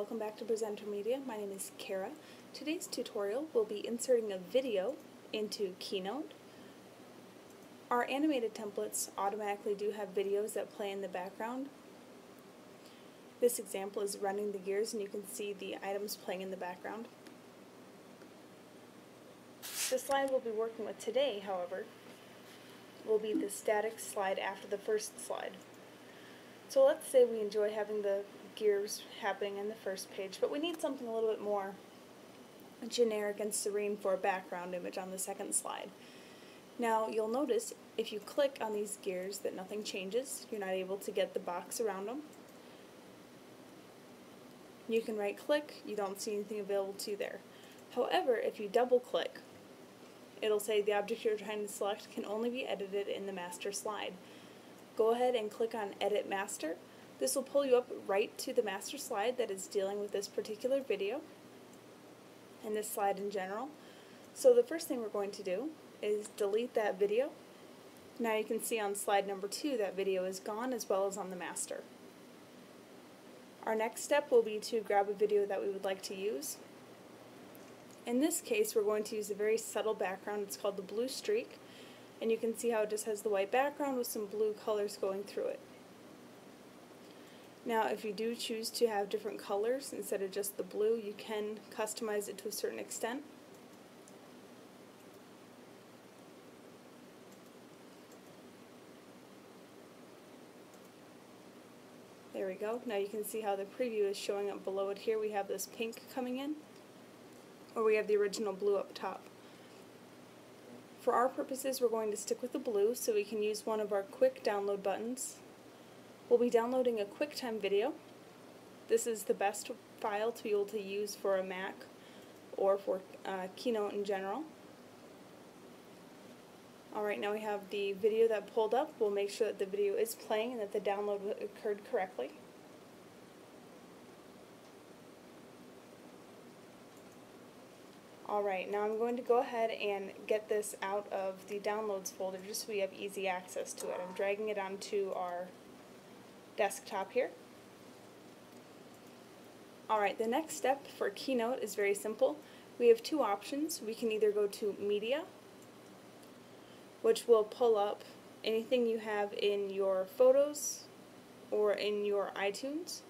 Welcome back to PresenterMedia. My name is Kara. Today's tutorial will be inserting a video into Keynote. Our animated templates automatically do have videos that play in the background. This example is running the gears and you can see the items playing in the background. The slide we'll be working with today, however, will be the static slide after the first slide. So let's say we enjoy having the gears happening in the first page, but we need something a little bit more generic and serene for a background image on the second slide. Now you'll notice if you click on these gears that nothing changes. You're not able to get the box around them. You can right click, you don't see anything available to you there. However, if you double click, it'll say the object you're trying to select can only be edited in the master slide. Go ahead and click on Edit Master this will pull you up right to the master slide that is dealing with this particular video and this slide in general. So the first thing we're going to do is delete that video. Now you can see on slide number two that video is gone as well as on the master. Our next step will be to grab a video that we would like to use. In this case we're going to use a very subtle background, it's called the blue streak, and you can see how it just has the white background with some blue colors going through it. Now if you do choose to have different colors instead of just the blue, you can customize it to a certain extent. There we go. Now you can see how the preview is showing up below it here. We have this pink coming in, or we have the original blue up top. For our purposes, we're going to stick with the blue so we can use one of our quick download buttons We'll be downloading a QuickTime video. This is the best file to be able to use for a Mac or for uh, Keynote in general. Alright, now we have the video that pulled up. We'll make sure that the video is playing and that the download occurred correctly. Alright, now I'm going to go ahead and get this out of the downloads folder just so we have easy access to it. I'm dragging it onto our desktop here. Alright, the next step for Keynote is very simple. We have two options. We can either go to Media, which will pull up anything you have in your photos or in your iTunes,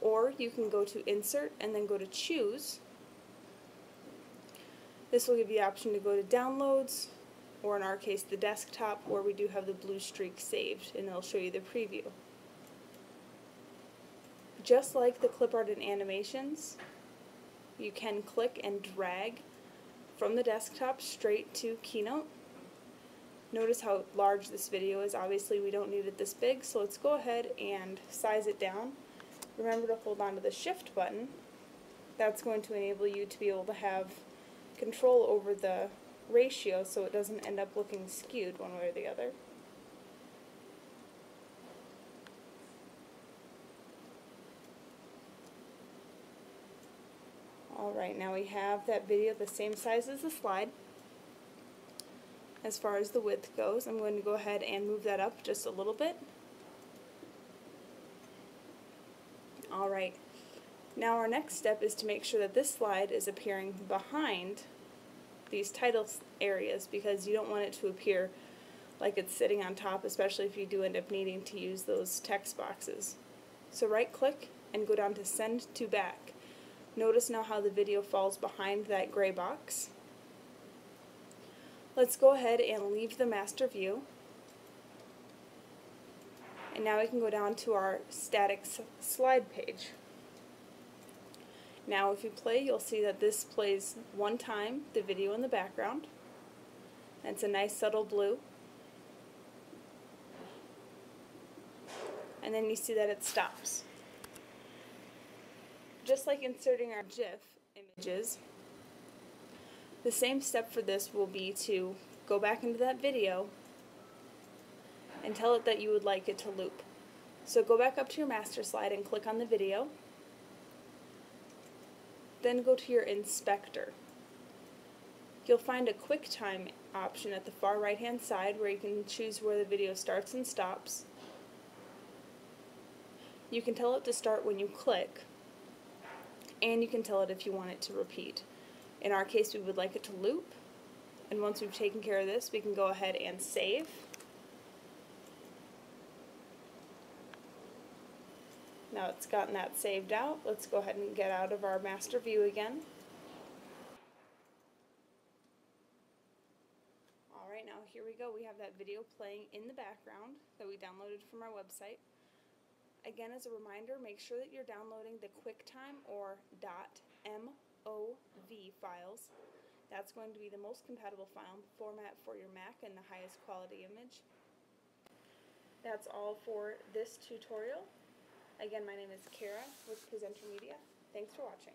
or you can go to Insert and then go to Choose. This will give you the option to go to Downloads, or in our case the desktop where we do have the blue streak saved, and it'll show you the preview. Just like the clip art and animations, you can click and drag from the desktop straight to Keynote. Notice how large this video is. Obviously we don't need it this big, so let's go ahead and size it down. Remember to hold on to the shift button. That's going to enable you to be able to have control over the ratio so it doesn't end up looking skewed one way or the other. Alright, now we have that video the same size as the slide. As far as the width goes, I'm going to go ahead and move that up just a little bit. Alright, now our next step is to make sure that this slide is appearing behind these title areas because you don't want it to appear like it's sitting on top, especially if you do end up needing to use those text boxes. So right click and go down to send to back. Notice now how the video falls behind that gray box. Let's go ahead and leave the master view. And now we can go down to our static slide page. Now if you play, you'll see that this plays one time the video in the background. And it's a nice subtle blue. And then you see that it stops just like inserting our GIF images, the same step for this will be to go back into that video and tell it that you would like it to loop. So go back up to your master slide and click on the video. Then go to your inspector. You'll find a QuickTime option at the far right hand side where you can choose where the video starts and stops. You can tell it to start when you click, and you can tell it if you want it to repeat. In our case, we would like it to loop, and once we've taken care of this, we can go ahead and save. Now it's gotten that saved out, let's go ahead and get out of our master view again. Alright, now here we go. We have that video playing in the background that we downloaded from our website. Again, as a reminder, make sure that you're downloading the QuickTime or .mov files. That's going to be the most compatible file format for your Mac and the highest quality image. That's all for this tutorial. Again, my name is Kara with PresenterMedia. Thanks for watching.